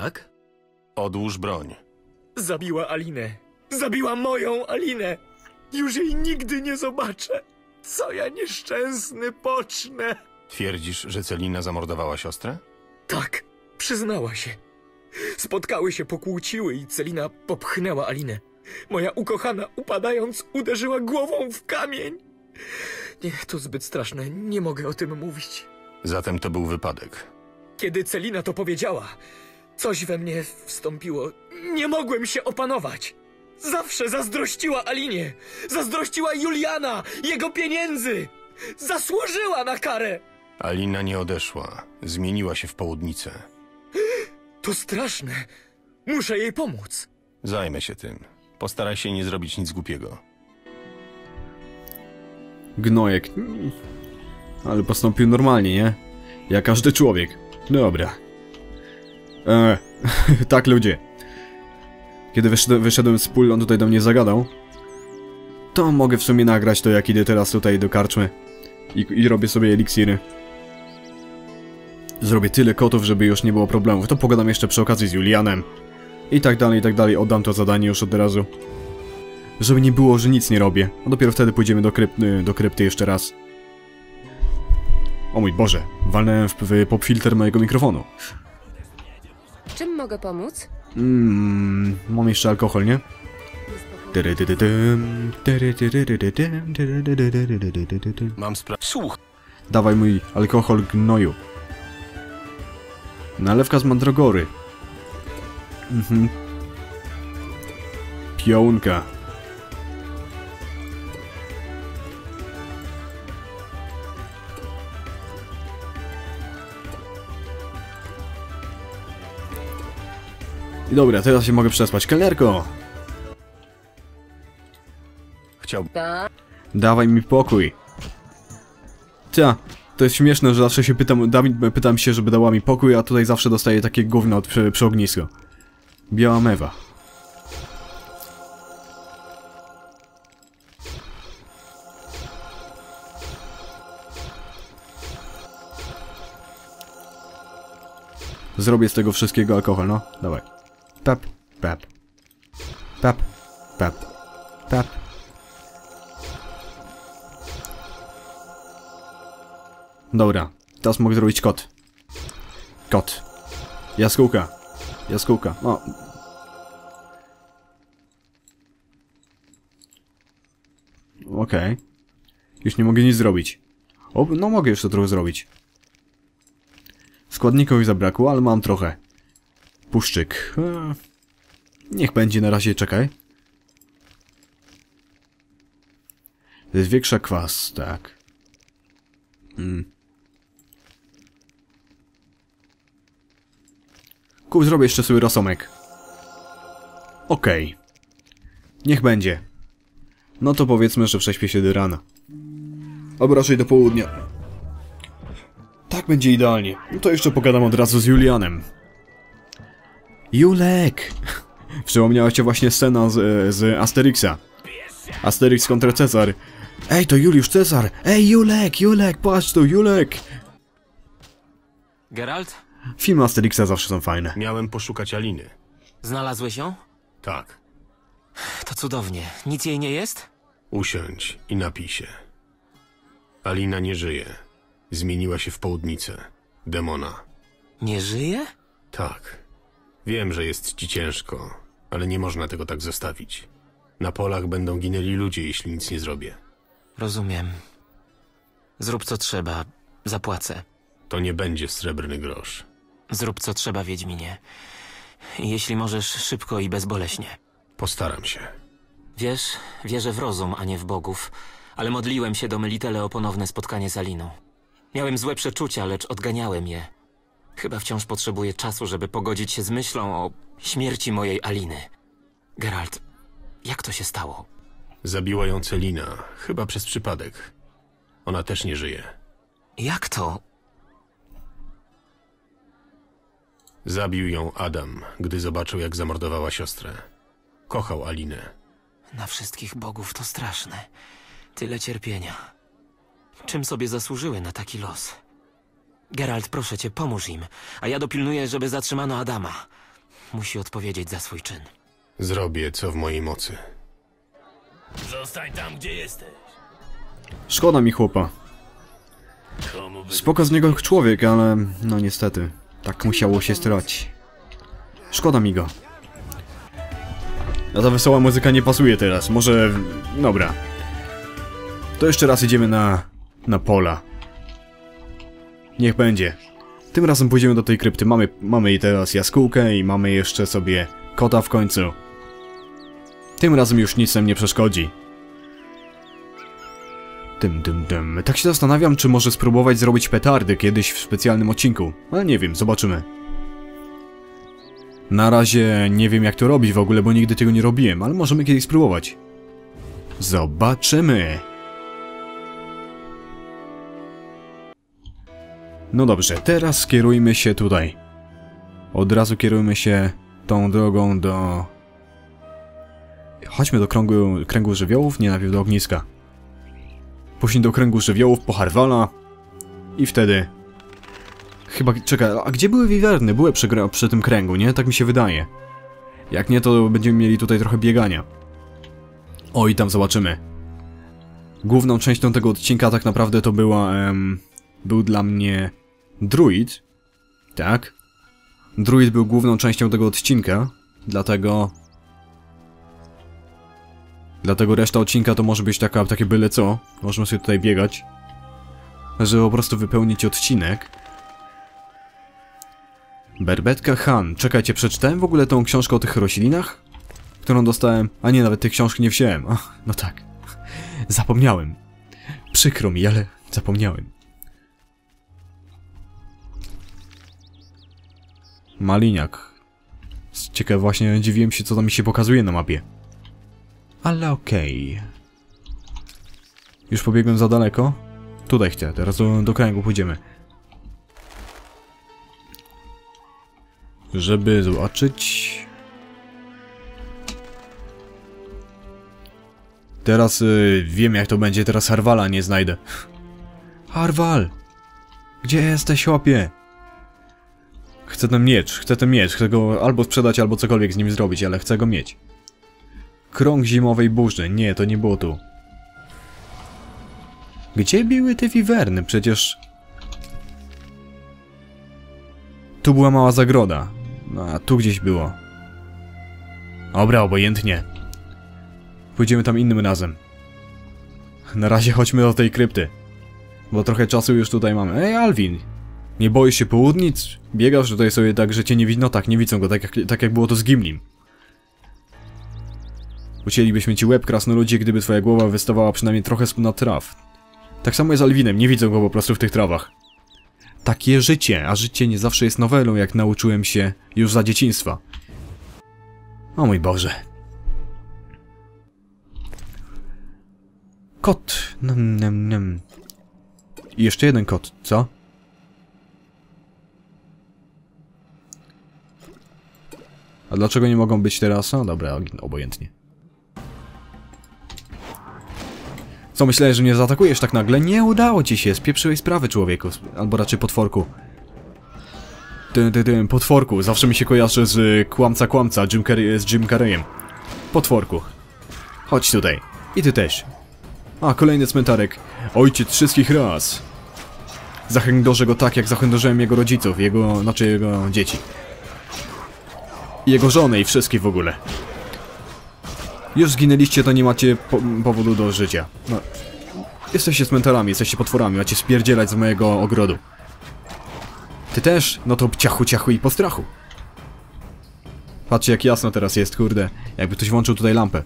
tak? Odłóż broń. Zabiła Alinę. Zabiła moją Alinę. Już jej nigdy nie zobaczę. Co ja nieszczęsny pocznę. Twierdzisz, że Celina zamordowała siostrę? Tak, przyznała się. Spotkały się, pokłóciły i Celina popchnęła Alinę. Moja ukochana, upadając, uderzyła głową w kamień. Nie, to zbyt straszne, nie mogę o tym mówić. Zatem to był wypadek. Kiedy Celina to powiedziała, coś we mnie wstąpiło. Nie mogłem się opanować. Zawsze zazdrościła Alinie. Zazdrościła Juliana, jego pieniędzy. Zasłużyła na karę. Alina nie odeszła. Zmieniła się w południcę. To straszne. Muszę jej pomóc. Zajmę się tym. Postaraj się nie zrobić nic głupiego. Gnojek. Ale postąpił normalnie, nie? Jak każdy człowiek. Dobra. Eee, tak ludzie. Kiedy wyszedłem, wyszedłem z pól, on tutaj do mnie zagadał. To mogę w sumie nagrać to, jak idę teraz tutaj do karczmy. I, i robię sobie eliksiry. Zrobię tyle kotów, żeby już nie było problemów. To pogadam jeszcze przy okazji z Julianem. I tak dalej, i tak dalej. Oddam to zadanie już od razu. Żeby nie było, że nic nie robię. A dopiero wtedy pójdziemy do krypty, do krypty jeszcze raz. O mój Boże, walnąłem w, w popfilter mojego mikrofonu. Czym mogę pomóc? Mmm, mam jeszcze alkohol, nie? Mam sprawę. Słuch! Dawaj mój alkohol gnoju. Nalewka z mandragory. Mhm. Pionka. I dobra, teraz się mogę przespać. Kelnerko! Chciałbym. Tak. Dawaj mi pokój. Ta, to jest śmieszne, że zawsze się pytam, Dawid, pytam się, żeby dała mi pokój, a tutaj zawsze dostaję takie gówno od przy, przy ognisku. Biała mewa. Zrobię z tego wszystkiego alkohol, no. Dawaj. Pep, pep. Pep, pep. Pep. Dobra, teraz mogę zrobić kot. Kot. Jaskółka. Jaskółka. O. Okej. Już nie mogę nic zrobić. O, no mogę jeszcze trochę zrobić. Składników zabrakło, ale mam trochę. Puszczyk. E, Niech będzie na razie, czekaj. Zwiększa kwas, tak. Mm. Kup, zrobię jeszcze sobie rosomek. Okej. Niech będzie. No to powiedzmy, że prześpię się do rana. Albo raczej do południa. Tak będzie idealnie. No to jeszcze pogadam od razu z Julianem. Julek! Przypomniała cię właśnie scena z, z Asterixa. Asterix kontra Cezar. Ej, to Juliusz Cezar! Ej, Julek, Julek, patrz tu, Julek! Geralt? Filmy Asterixa zawsze są fajne. Miałem poszukać Aliny. Znalazłeś ją? Tak. To cudownie. Nic jej nie jest? Usiądź i napij się. Alina nie żyje. Zmieniła się w południcę. Demona. Nie żyje? Tak. Wiem, że jest ci ciężko, ale nie można tego tak zostawić. Na polach będą ginęli ludzie, jeśli nic nie zrobię. Rozumiem. Zrób co trzeba. Zapłacę. To nie będzie srebrny grosz. Zrób co trzeba, Wiedźminie. Jeśli możesz, szybko i bezboleśnie. Postaram się. Wiesz, wierzę w rozum, a nie w bogów, ale modliłem się do Melitele o ponowne spotkanie z Aliną. Miałem złe przeczucia, lecz odganiałem je. Chyba wciąż potrzebuję czasu, żeby pogodzić się z myślą o śmierci mojej Aliny. Geralt, jak to się stało? Zabiła ją Celina, chyba przez przypadek. Ona też nie żyje. Jak to? Zabił ją Adam, gdy zobaczył, jak zamordowała siostrę. Kochał Alinę. Na wszystkich bogów to straszne. Tyle cierpienia. Czym sobie zasłużyły na taki los? Geralt, proszę cię, pomóż im, a ja dopilnuję, żeby zatrzymano Adama. musi odpowiedzieć za swój czyn. Zrobię co w mojej mocy. Zostań tam, gdzie jesteś. Szkoda mi chłopa. Spoko z niego człowiek, ale no niestety. Tak musiało się stać. Szkoda mi go. A ta wesoła muzyka nie pasuje teraz. Może... Dobra. To jeszcze raz idziemy na... na pola. Niech będzie. Tym razem pójdziemy do tej krypty. Mamy, mamy teraz jaskółkę i mamy jeszcze sobie kota w końcu. Tym razem już nic nam nie przeszkodzi. Dym, dym, dym. Tak się zastanawiam, czy może spróbować zrobić petardy kiedyś w specjalnym odcinku. Ale nie wiem, zobaczymy. Na razie nie wiem jak to robić w ogóle, bo nigdy tego nie robiłem, ale możemy kiedyś spróbować. Zobaczymy. No dobrze, teraz skierujmy się tutaj. Od razu kierujmy się tą drogą do... Chodźmy do kręgu, kręgu żywiołów, nie najpierw do ogniska. Później do kręgu żywiołów po Harwala. I wtedy... Chyba... Czekaj, a gdzie były wiwerny? Były przy, przy tym kręgu, nie? Tak mi się wydaje. Jak nie, to będziemy mieli tutaj trochę biegania. O, i tam zobaczymy. Główną częścią tego odcinka tak naprawdę to była... Em, był dla mnie... Druid. Tak. Druid był główną częścią tego odcinka. Dlatego... Dlatego reszta odcinka to może być taka, takie byle co. Możemy sobie tutaj biegać. Żeby po prostu wypełnić odcinek. Berbetka Han. Czekajcie, przeczytałem w ogóle tą książkę o tych roślinach? Którą dostałem. A nie, nawet tej książki nie wziąłem. No tak. Zapomniałem. Przykro mi, ale zapomniałem. Maliniak. Ciekawe, właśnie dziwiłem się, co tam mi się pokazuje na mapie. Ale okej. Już pobiegłem za daleko? Tutaj chcę, teraz do, do kręgu pójdziemy. Żeby zobaczyć... Teraz y, wiem jak to będzie, teraz Harwala nie znajdę. Harwal! Gdzie jesteś, chłopie? Chcę ten miecz, chcę ten miecz, chcę go albo sprzedać, albo cokolwiek z nim zrobić, ale chcę go mieć. Krąg zimowej burzy. Nie, to nie było tu. Gdzie były te wiwerny? Przecież... Tu była mała zagroda. No, a tu gdzieś było. Dobra, obojętnie. Pójdziemy tam innym razem. Na razie chodźmy do tej krypty. Bo trochę czasu już tutaj mamy. Ej, Alvin! Nie boisz się południc? Biegasz tutaj sobie tak, że cię nie widzą? No tak, nie widzą go, tak jak, tak jak było to z Gimlim. Ucięlibyśmy ci łeb, krasnoludzie, gdyby twoja głowa wystawała przynajmniej trochę spod traw. Tak samo jest z Alwinem, nie widzą go po prostu w tych trawach. Takie życie, a życie nie zawsze jest nowelą, jak nauczyłem się już za dzieciństwa. O mój Boże. Kot. Nem, nem, nem. I jeszcze jeden kot, co? A dlaczego nie mogą być teraz? No dobra, obojętnie. Co, myślałeś, że mnie zaatakujesz tak nagle? Nie udało ci się, spieprzyłeś sprawy, człowieku. Albo raczej potworku. Tym, tym, tym, potworku. Zawsze mi się kojarzy z y, kłamca kłamca, Jim Carrey, z Jim Carreyem. Potworku. Chodź tutaj. I ty też. A, kolejny cmentarek. Ojciec wszystkich raz. Zachędorzę go tak, jak zachędożyłem jego rodziców, jego, znaczy jego dzieci. Jego żonę i wszystkich w ogóle. Już zginęliście, to nie macie po powodu do życia. No. Jesteście cmentarami, jesteście potworami, macie spierdzielać z mojego ogrodu. Ty też? No to ciachu, ciachu i po strachu. Patrzcie jak jasno teraz jest, kurde. Jakby ktoś włączył tutaj lampę.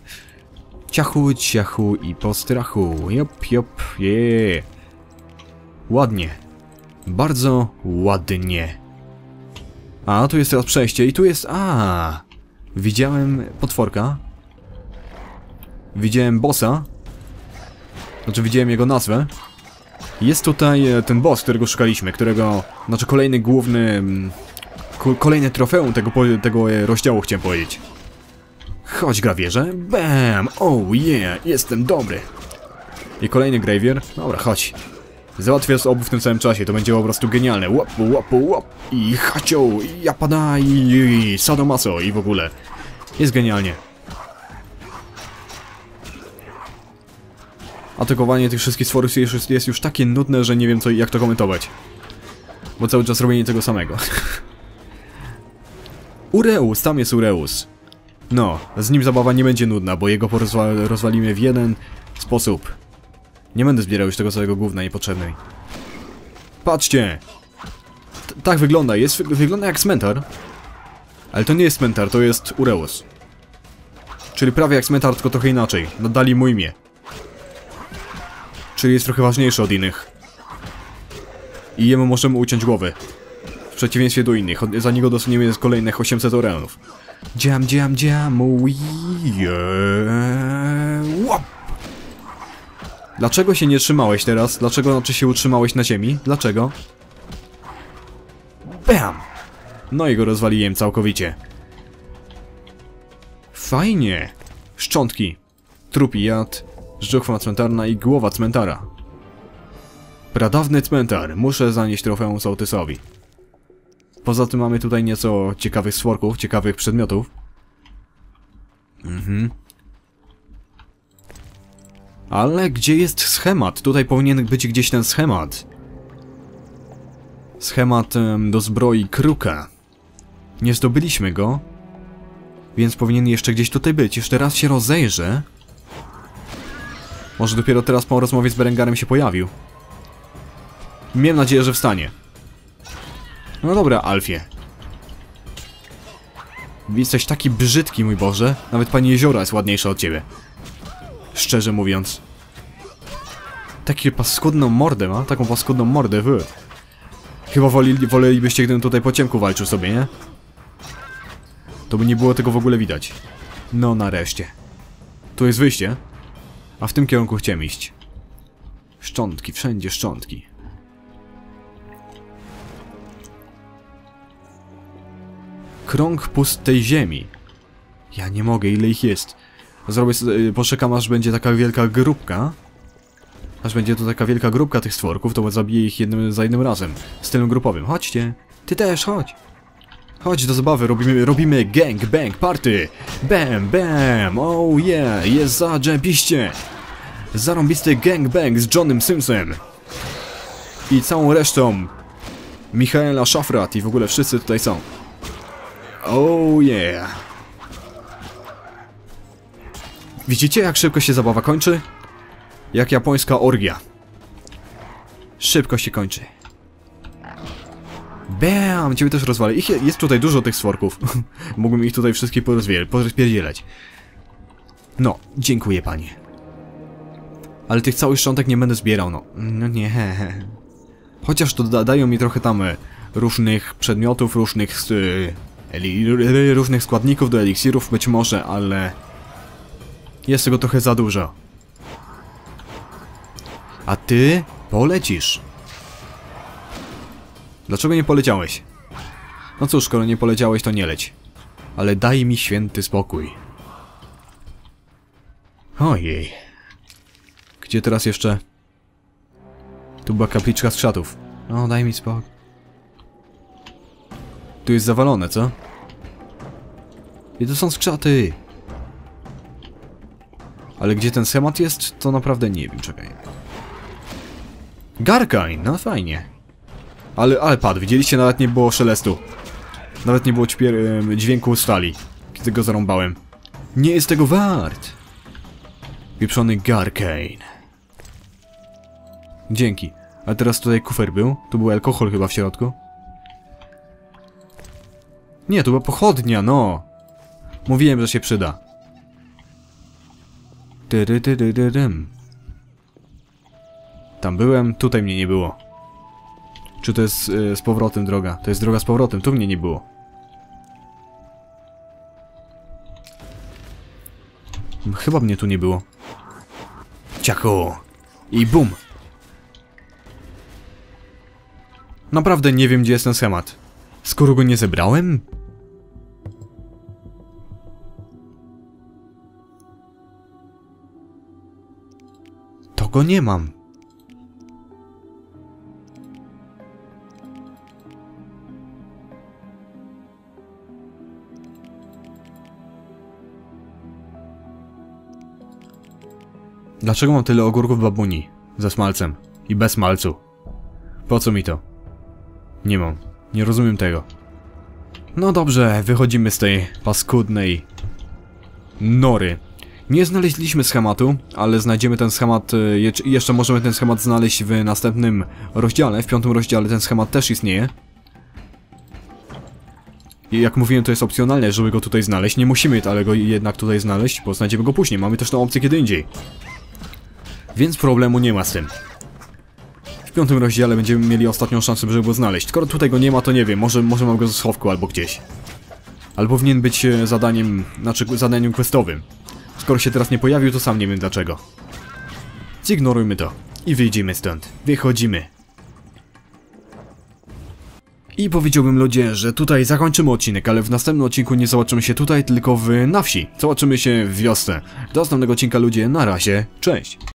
Ciachu, ciachu i po strachu. Jop, jop, je. Ładnie. Bardzo ładnie. A, tu jest teraz przejście i tu jest... A, Widziałem potworka. Widziałem bossa. Znaczy widziałem jego nazwę. Jest tutaj e, ten boss, którego szukaliśmy, którego... Znaczy kolejny główny... mm, ko- Kolejne trofeum tego, tego e, rozdziału chciałem powiedzieć. Chodź, grawierze. Bam! Oh yeah! Jestem dobry! I kolejny gravier. Dobra, chodź. Załatwię z obu w tym samym czasie, to będzie po prostu genialne. Łap, łap, łap. I hacioł, i japada, i, i sadomaso, i w ogóle. Jest genialnie. Atakowanie tych wszystkich stworów jest, jest już takie nudne, że nie wiem co, jak to komentować. Bo cały czas robienie tego samego. Ureus, tam jest Ureus. No, z nim zabawa nie będzie nudna, bo jego porozwa rozwalimy w jeden sposób. Nie będę zbierał już tego całego gówna niepotrzebnej. Patrzcie! T tak wygląda, jest, wygląda jak cmentar. Ale to nie jest cmentar, to jest Ureus. Czyli prawie jak cmentar, tylko trochę inaczej. Nadali mu imię. Czyli jest trochę ważniejszy od innych. I jemu możemy uciąć głowy. W przeciwieństwie do innych. Za niego dostaniemy kolejnych 800 orenów. Dziam, dziam, dziam, Łap! Dlaczego się nie trzymałeś teraz? Dlaczego znaczy się utrzymałeś na ziemi? Dlaczego? Bam! No i go rozwaliłem całkowicie. Fajnie. Szczątki. Trupi jad, żuchwa cmentarna i głowa cmentara. Pradawny cmentar. Muszę zanieść trofeum sołtysowi. Poza tym mamy tutaj nieco ciekawych stworków, ciekawych przedmiotów. Mhm. Ale gdzie jest schemat? Tutaj powinien być gdzieś ten schemat. Schemat em, do zbroi Kruka. Nie zdobyliśmy go. Więc powinien jeszcze gdzieś tutaj być. Jeszcze raz się rozejrzę. Może dopiero teraz po rozmowie z Berengarem się pojawił. Miałem nadzieję, że wstanie. No dobra, Alfie. Jesteś taki brzydki, mój Boże. Nawet pani jeziora jest ładniejsza od ciebie. Szczerze mówiąc. Taki paskudną mordę ma, taką paskudną mordę, wy. Chyba woli, wolelibyście, gdybym tutaj po ciemku walczył sobie, nie? To by nie było tego w ogóle widać. No nareszcie. Tu jest wyjście. A w tym kierunku chciałem iść. Szczątki, wszędzie szczątki. Krąg pustej ziemi. Ja nie mogę, ile ich jest. Zrobię sobie, poczekam aż będzie taka wielka grupka. Aż będzie to taka wielka grupka tych stworków, to zabiję ich jednym za jednym razem. Stylem grupowym. Chodźcie. Ty też, chodź. Chodź do zabawy, robimy, robimy gang, bang, party. Bam, bam, oh yeah, jest zarąbiście. Zarąbisty gang bang z Johnem Simsem. I całą resztą. Michaela Szafrat i w ogóle wszyscy tutaj są. Oh yeah. Widzicie jak szybko się zabawa kończy? Jak japońska orgia. Szybko się kończy. Bam! Ciebie też rozwalę. Ich je- jest tutaj dużo tych stworków. Mógłbym ich tutaj wszystkich porozpierdzielać. No, dziękuję panie. Ale tych całych szczątek nie będę zbierał, no. No nie. Chociaż to da dają mi trochę tam e, różnych przedmiotów, różnych e, różnych składników do eliksirów być może, ale... Jest tego trochę za dużo. A ty polecisz. Dlaczego nie poleciałeś? No cóż, skoro nie poleciałeś, to nie leć. Ale daj mi święty spokój. Ojej. Gdzie teraz jeszcze? Tu była kapliczka z krzatów. No, daj mi spokój. Tu jest zawalone, co? I to są skrzaty. Ale gdzie ten schemat jest, to naprawdę nie wiem, czekaj. Garkain, no fajnie. Ale, ale padł, widzieliście, nawet nie było szelestu. Nawet nie było dźwięku stali, kiedy go zarąbałem. Nie jest tego wart. Pieprzony Garkain. Dzięki. A teraz tutaj kufer był. Tu był alkohol chyba w środku. Nie, to była pochodnia, no. Mówiłem, że się przyda. Tyrytyryryrym. Tam byłem, tutaj mnie nie było. Czy to jest y, z powrotem droga? To jest droga z powrotem, tu mnie nie było. Chyba mnie tu nie było. Ciacho! I bum! Naprawdę nie wiem, gdzie jest ten schemat. Skoro go nie zebrałem? go nie mam. Dlaczego mam tyle ogórków babuni? Ze smalcem. I bez smalcu. Po co mi to? Nie mam. Nie rozumiem tego. No dobrze, wychodzimy z tej paskudnej nory. Nie znaleźliśmy schematu, ale znajdziemy ten schemat, y, je- jeszcze możemy ten schemat znaleźć w następnym rozdziale, w piątym rozdziale ten schemat też istnieje. I jak mówiłem, to jest opcjonalne, żeby go tutaj znaleźć, nie musimy ale go jednak tutaj znaleźć, bo znajdziemy go później, mamy też tą opcję kiedy indziej. Więc problemu nie ma z tym. W piątym rozdziale będziemy mieli ostatnią szansę, żeby go znaleźć. Skoro tutaj go nie ma, to nie wiem, może, może mam go ze schowku albo gdzieś. Ale powinien być e, zadaniem, znaczy zadaniem questowym. Skoro się teraz nie pojawił, to sam nie wiem dlaczego. Zignorujmy to. I wyjdziemy stąd. Wychodzimy. I powiedziałbym ludzie, że tutaj zakończymy odcinek, ale w następnym odcinku nie zobaczymy się tutaj, tylko w na wsi. Zobaczymy się w wiosce. Do następnego odcinka ludzie, na razie, cześć.